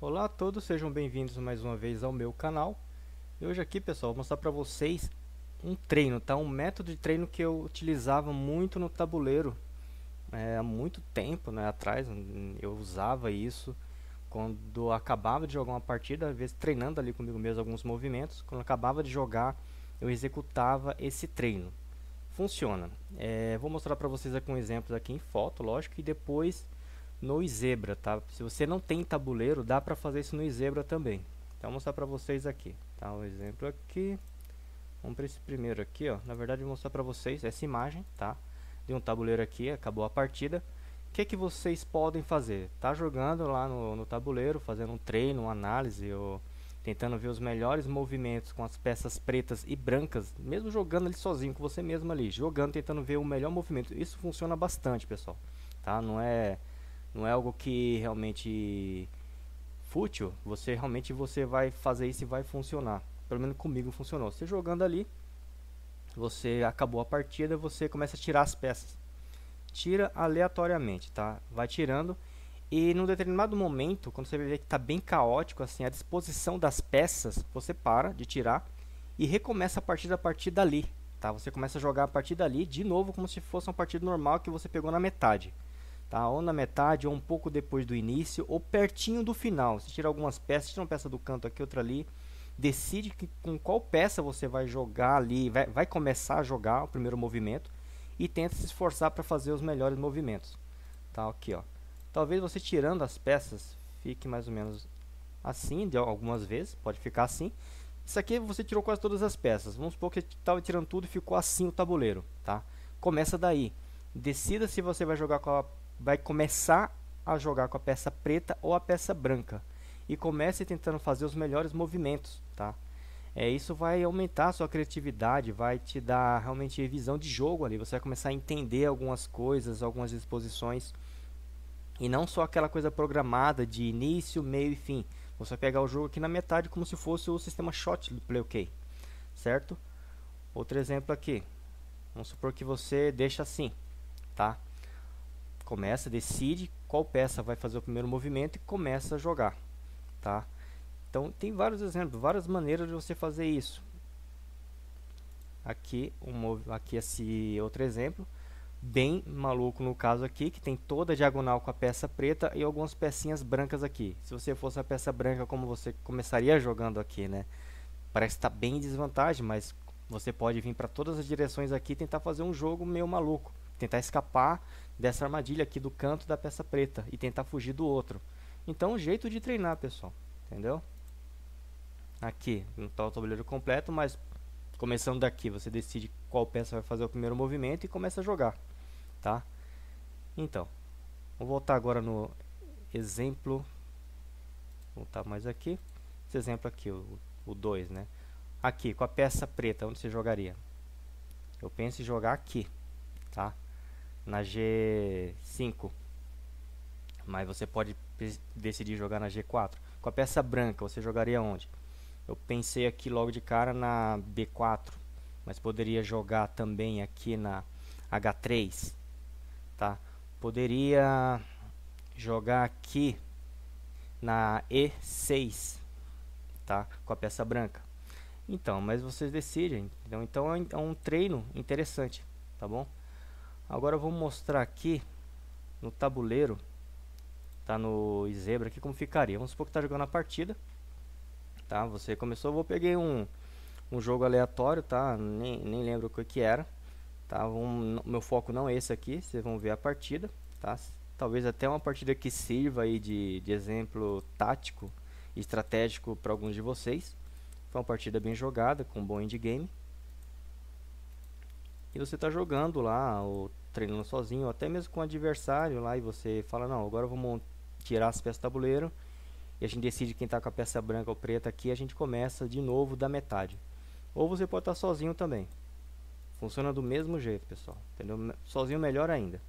Olá a todos, sejam bem-vindos mais uma vez ao meu canal. E hoje aqui, pessoal, vou mostrar para vocês um treino, tá? Um método de treino que eu utilizava muito no tabuleiro é, há muito tempo, né, atrás. Eu usava isso quando acabava de jogar uma partida, às vezes treinando ali comigo mesmo alguns movimentos. Quando acabava de jogar, eu executava esse treino. Funciona. É, vou mostrar para vocês aqui um exemplo aqui em foto, lógico, e depois no Zebra, tá? Se você não tem tabuleiro, dá para fazer isso no Zebra também. Então, vou mostrar para vocês aqui, tá? Um exemplo aqui. Vamos para esse primeiro aqui, ó. Na verdade, vou mostrar para vocês essa imagem, tá? De um tabuleiro aqui, acabou a partida. O que que vocês podem fazer? Tá jogando lá no, no tabuleiro, fazendo um treino, uma análise, ou tentando ver os melhores movimentos com as peças pretas e brancas, mesmo jogando ali sozinho com você mesmo ali, jogando, tentando ver o melhor movimento. Isso funciona bastante, pessoal. Tá? Não é não é algo que realmente fútil, você realmente você vai fazer isso e vai funcionar. Pelo menos comigo funcionou. Você jogando ali, você acabou a partida, você começa a tirar as peças. Tira aleatoriamente, tá? Vai tirando e num determinado momento, quando você vê que está bem caótico assim, a disposição das peças, você para de tirar e recomeça a partida a partir dali, tá? Você começa a jogar a partir dali de novo como se fosse uma partida normal que você pegou na metade tá? ou na metade, ou um pouco depois do início, ou pertinho do final. Você tira algumas peças, tira uma peça do canto aqui, outra ali, decide que, com qual peça você vai jogar ali, vai, vai começar a jogar o primeiro movimento, e tenta se esforçar para fazer os melhores movimentos. Tá, aqui, ó. Talvez você tirando as peças, fique mais ou menos assim, de algumas vezes, pode ficar assim. Isso aqui você tirou quase todas as peças. Vamos supor que estava tirando tudo e ficou assim o tabuleiro, tá? Começa daí. Decida se você vai jogar com a vai começar a jogar com a peça preta ou a peça branca e comece tentando fazer os melhores movimentos, tá? É, isso vai aumentar a sua criatividade, vai te dar realmente visão de jogo ali, você vai começar a entender algumas coisas, algumas disposições e não só aquela coisa programada de início, meio e fim. Você vai pegar o jogo aqui na metade como se fosse o sistema shot do play ok, certo? Outro exemplo aqui, vamos supor que você deixa assim, tá? Começa, decide qual peça vai fazer o primeiro movimento e começa a jogar, tá? Então tem vários exemplos, várias maneiras de você fazer isso. Aqui um aqui esse outro exemplo, bem maluco no caso aqui, que tem toda a diagonal com a peça preta e algumas pecinhas brancas aqui. Se você fosse a peça branca como você começaria jogando aqui, né? Parece estar tá bem em desvantagem, mas você pode vir para todas as direções aqui e tentar fazer um jogo meio maluco tentar escapar dessa armadilha aqui do canto da peça preta e tentar fugir do outro. Então, um jeito de treinar, pessoal, entendeu? Aqui, não está o tabuleiro completo, mas começando daqui, você decide qual peça vai fazer o primeiro movimento e começa a jogar, tá? Então, vou voltar agora no exemplo, voltar mais aqui, esse exemplo aqui, o 2, né? Aqui, com a peça preta, onde você jogaria? Eu penso em jogar aqui, tá? Na G5. Mas você pode decidir jogar na G4. Com a peça branca, você jogaria onde? Eu pensei aqui logo de cara na B4, mas poderia jogar também aqui na H3, tá? Poderia jogar aqui na E6, tá? Com a peça branca. Então, mas vocês decidem. Então, então é um treino interessante, tá bom? Agora eu vou mostrar aqui no tabuleiro, tá no zebra aqui como ficaria. Vamos supor que está jogando a partida, tá? Você começou, eu peguei um um jogo aleatório, tá? Nem, nem lembro o que, que era, tá? Um, meu foco não é esse aqui, vocês vão ver a partida, tá? Talvez até uma partida que sirva aí de, de exemplo tático e estratégico para alguns de vocês. Foi uma partida bem jogada, com um bom endgame e você está jogando lá, ou treinando sozinho, ou até mesmo com o adversário lá, e você fala, não, agora vamos tirar as peças do tabuleiro, e a gente decide quem está com a peça branca ou preta aqui, a gente começa de novo da metade. Ou você pode estar tá sozinho também. Funciona do mesmo jeito, pessoal. Entendeu? Sozinho melhor ainda.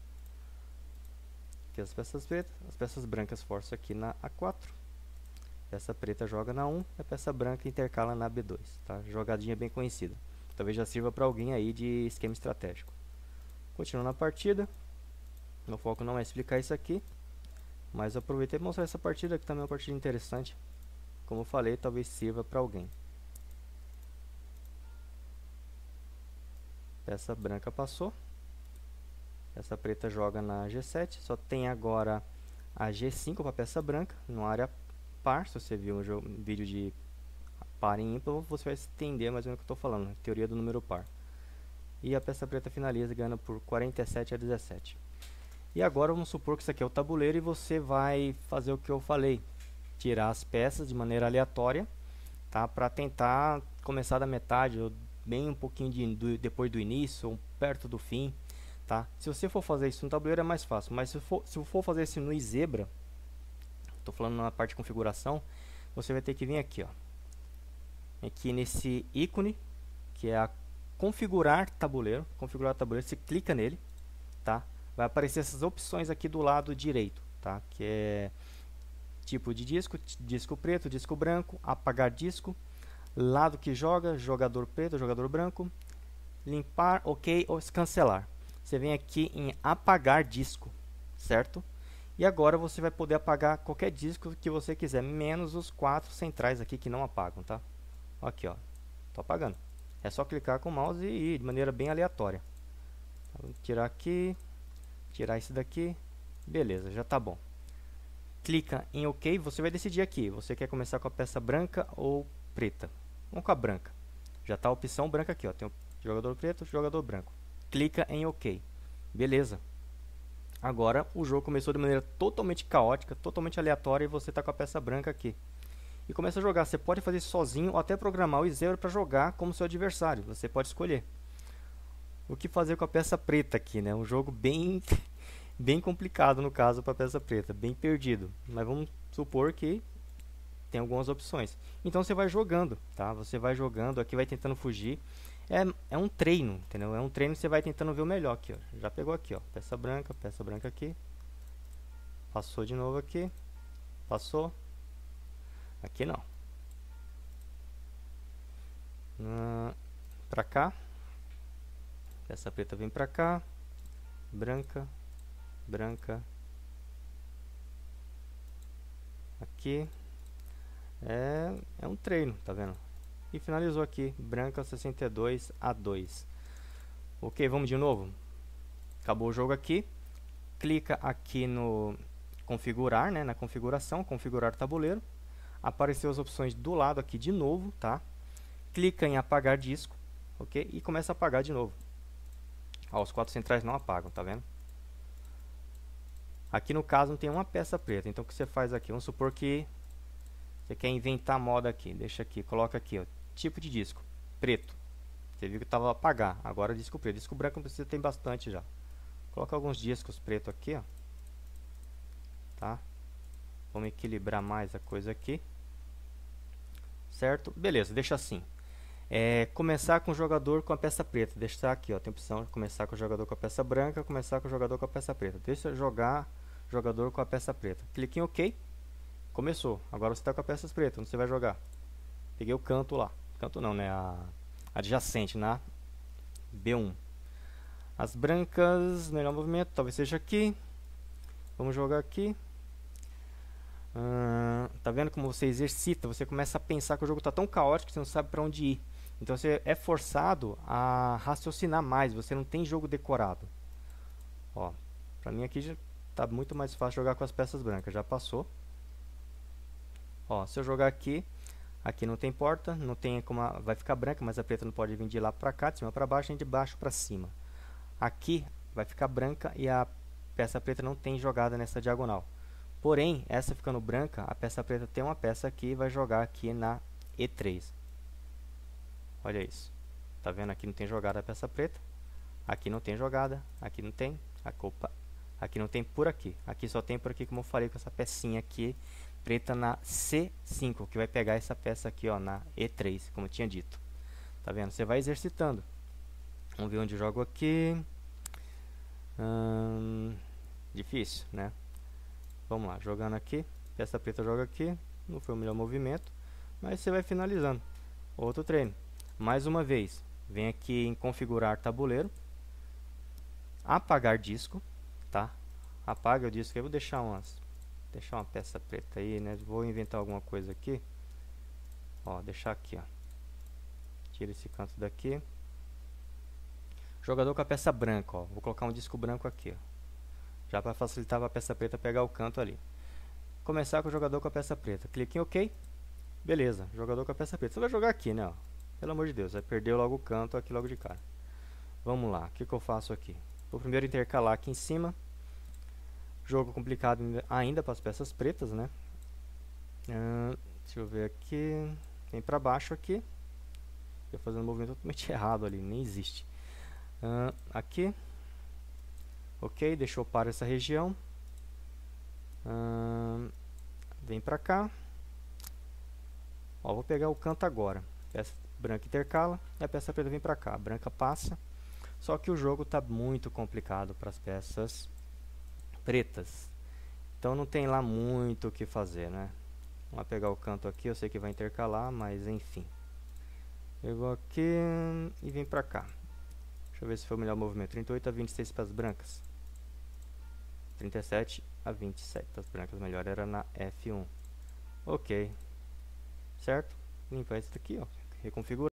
Aqui as peças pretas, as peças brancas forçam aqui na A4. Peça preta joga na 1, a peça branca intercala na B2, tá? Jogadinha bem conhecida. Talvez já sirva para alguém aí de esquema estratégico. Continuando a partida. Meu foco não é explicar isso aqui. Mas aproveitei para mostrar essa partida que também é uma partida interessante. Como eu falei, talvez sirva para alguém. Peça branca passou. Peça preta joga na G7. Só tem agora a G5 para peça branca, no área par. Se você viu um vídeo de par e ímpar, você vai entender mais ou menos o que eu estou falando. Teoria do número par. E a peça preta finaliza ganhando por 47 a 17. E agora vamos supor que isso aqui é o tabuleiro e você vai fazer o que eu falei. Tirar as peças de maneira aleatória, tá? Para tentar começar da metade ou bem um pouquinho de, do, depois do início ou perto do fim, tá? Se você for fazer isso no tabuleiro é mais fácil, mas se for, se for fazer isso no Zebra, estou falando na parte de configuração, você vai ter que vir aqui, ó. Aqui nesse ícone, que é a configurar tabuleiro, configurar tabuleiro, você clica nele, tá? Vai aparecer essas opções aqui do lado direito, tá? Que é tipo de disco, disco preto, disco branco, apagar disco, lado que joga, jogador preto, jogador branco, limpar, ok ou cancelar. Você vem aqui em apagar disco, certo? E agora você vai poder apagar qualquer disco que você quiser, menos os quatro centrais aqui que não apagam, tá? Aqui, ó, tô apagando. É só clicar com o mouse e ir de maneira bem aleatória. Vou tirar aqui, tirar isso daqui, beleza, já tá bom. Clica em OK, você vai decidir aqui, você quer começar com a peça branca ou preta. Vamos com a branca. Já está a opção branca aqui, ó. tem o jogador preto, jogador branco. Clica em OK, beleza. Agora o jogo começou de maneira totalmente caótica, totalmente aleatória e você está com a peça branca aqui e começa a jogar. Você pode fazer isso sozinho ou até programar o Iseuro para jogar como seu adversário. Você pode escolher. O que fazer com a peça preta aqui, né? Um jogo bem, bem complicado no caso para a peça preta, bem perdido. Mas vamos supor que tem algumas opções. Então você vai jogando, tá? Você vai jogando, aqui vai tentando fugir. É, é um treino, entendeu? É um treino que você vai tentando ver o melhor aqui, ó. Já pegou aqui, ó. Peça branca, peça branca aqui. Passou de novo aqui. Passou. Aqui não. Uh, pra cá. Essa preta vem pra cá. Branca. Branca. Aqui. É, é um treino, tá vendo? E finalizou aqui. Branca 62 a 2. Ok, vamos de novo. Acabou o jogo aqui. Clica aqui no configurar, né, na configuração, configurar tabuleiro apareceu as opções do lado aqui de novo, tá? Clica em apagar disco, ok? E começa a apagar de novo. Ó, os quatro centrais não apagam, tá vendo? Aqui no caso não tem uma peça preta, então o que você faz aqui? Vamos supor que você quer inventar moda aqui, deixa aqui, coloca aqui, ó, tipo de disco, preto. Você viu que estava apagar, agora disco preto. Disco branco precisa, tem bastante já. Coloca alguns discos preto aqui, ó. Tá? Vamos equilibrar mais a coisa aqui. Certo? Beleza, deixa assim. É, começar com o jogador com a peça preta. Deixa aqui, ó. Tem opção de começar com o jogador com a peça branca, começar com o jogador com a peça preta. Deixa jogar jogador com a peça preta. Clique em OK. Começou. Agora você está com a peça preta. Onde você vai jogar? Peguei o canto lá. Canto não, né? A adjacente na B1. As brancas, melhor movimento, talvez seja aqui. Vamos jogar aqui. Uh, tá vendo como você exercita? Você começa a pensar que o jogo está tão caótico que você não sabe para onde ir. Então você é forçado a raciocinar mais. Você não tem jogo decorado. Ó, para mim aqui já tá muito mais fácil jogar com as peças brancas. Já passou. Ó, se eu jogar aqui, aqui não tem porta, não tem como a, vai ficar branca, mas a preta não pode vir de lá para cá, de cima para baixo, nem de baixo para cima. Aqui vai ficar branca e a peça preta não tem jogada nessa diagonal. Porém, essa ficando branca, a peça preta tem uma peça aqui e vai jogar aqui na E3. Olha isso. Tá vendo? Aqui não tem jogada a peça preta. Aqui não tem jogada. Aqui não tem. A culpa. Aqui não tem por aqui. Aqui só tem por aqui, como eu falei, com essa pecinha aqui preta na C5, que vai pegar essa peça aqui, ó, na E3, como eu tinha dito. Tá vendo? Você vai exercitando. Vamos ver onde eu jogo aqui. Hum, difícil, né? Vamos lá, jogando aqui. Peça preta joga aqui. Não foi o melhor movimento. Mas você vai finalizando. Outro treino. Mais uma vez. Vem aqui em configurar tabuleiro. Apagar disco. Tá? Apaga o disco. Eu vou deixar umas deixar uma peça preta aí, né? Vou inventar alguma coisa aqui. Ó, deixar aqui, ó. Tira esse canto daqui. Jogador com a peça branca, ó. Vou colocar um disco branco aqui, ó. Já para facilitar a peça preta pegar o canto ali. Começar com o jogador com a peça preta. Clique em OK. Beleza, jogador com a peça preta. Você vai jogar aqui, né. Pelo amor de Deus, vai perder logo o canto aqui logo de cara. Vamos lá, o que, que eu faço aqui? Vou primeiro intercalar aqui em cima. Jogo complicado ainda para as peças pretas, né? Uh, deixa eu ver aqui. Vem para baixo aqui. Estou fazendo um movimento totalmente errado ali, nem existe. Uh, aqui. Ok, deixou para essa região. Uh, vem para cá. Ó, vou pegar o canto agora. Peça branca intercala e a peça preta vem para cá. A branca passa. Só que o jogo está muito complicado para as peças pretas. Então não tem lá muito o que fazer, né? Vamos pegar o canto aqui, eu sei que vai intercalar, mas enfim. Pegou aqui e vem pra cá. Deixa eu ver se foi o melhor movimento. 38 a 26 para as brancas. 37 a 27 para as brancas. Melhor era na F1. Ok. Certo? Limpar isso daqui, ó. Reconfigurar.